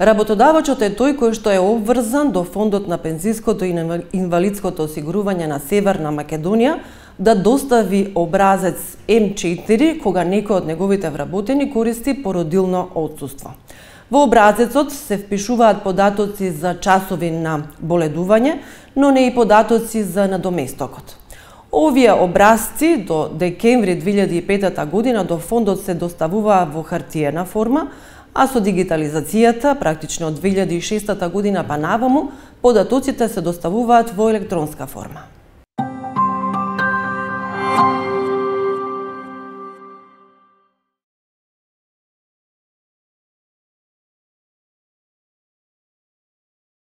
Работодавачот е тој кој што е обврзан до Фондот на пензиското и инвалидското осигурување на Северна Македонија да достави образец М4 кога некој од неговите вработени користи породилно одсуство. Во образецот се впишуваат податоци за часови на боледување, но не и податоци за надоместокот. Овие образци до декември 2005 година до фондот се доставуваа во хартиена форма, а со дигитализацијата, практично од 2006 година па наваму, податоците се доставуваат во електронска форма.